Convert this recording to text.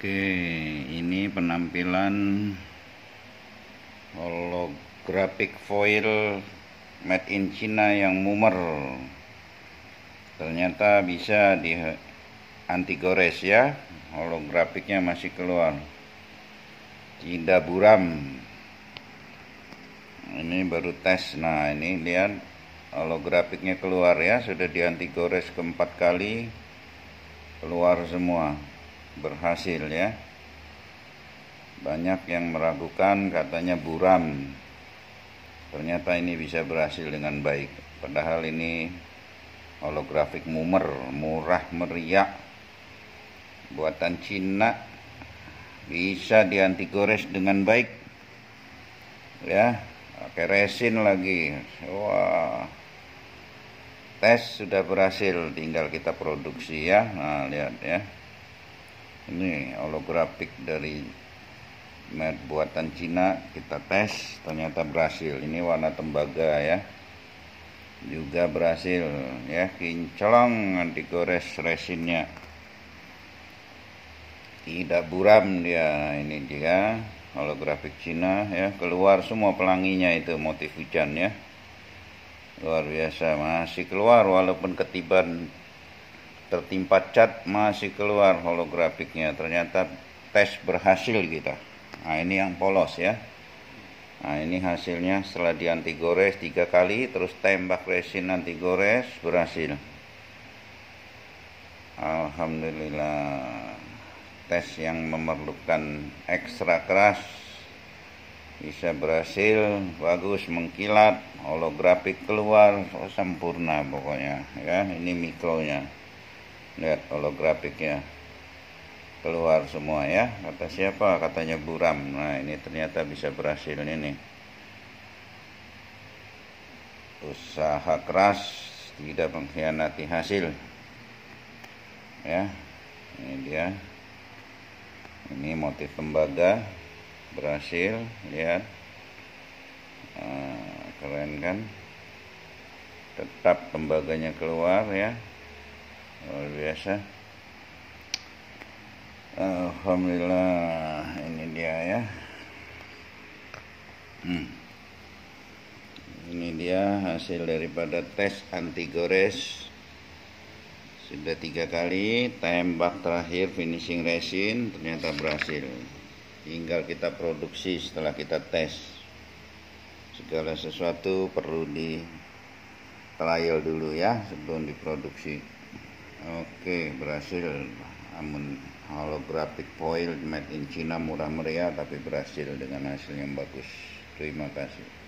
Oke, ini penampilan holographic foil made in China yang mumer. Ternyata bisa di anti gores ya. Holografiknya masih keluar. Tidak buram. Ini baru tes. Nah, ini lihat holografiknya keluar ya. Sudah di anti gores keempat kali. Keluar semua berhasil ya. Banyak yang meragukan katanya buram. Ternyata ini bisa berhasil dengan baik. Padahal ini holografik mumer murah meriah buatan Cina bisa dianti gores dengan baik. Ya pakai resin lagi. Wah. Tes sudah berhasil tinggal kita produksi ya. Nah lihat ya ini holografik dari mat buatan Cina kita tes ternyata berhasil. Ini warna tembaga ya. Juga berhasil ya. Kinclong anti gores resinnya. Tidak buram dia ini dia holografik Cina ya. Keluar semua pelanginya itu motif hujan ya. Luar biasa masih keluar walaupun ketiban tertimpa cat masih keluar holografiknya. Ternyata tes berhasil kita. Nah ini yang polos ya. Nah ini hasilnya. Setelah di anti gores tiga kali terus tembak resin anti gores berhasil. Alhamdulillah. Tes yang memerlukan ekstra keras. Bisa berhasil bagus mengkilat holografik keluar sempurna pokoknya ya. Ini mikronya lihat holografiknya. Keluar semua ya. Kata siapa? Katanya buram nah ini ternyata bisa berhasil ini usaha keras tidak mengkhianati hasil. Ya ini dia. Ini motif tembaga. Berhasil lihat. Nah, keren kan? Tetap tembaganya keluar ya luar biasa. Alhamdulillah ini dia ya. Hmm. ini dia hasil daripada tes anti gores. Sudah tiga kali tembak terakhir finishing resin ternyata berhasil. Tinggal kita produksi setelah kita tes. Segala sesuatu perlu di trial dulu ya sebelum diproduksi Oke berhasil. Amun holographic foil made in China murah meriah tapi berhasil dengan hasil yang bagus. Terima kasih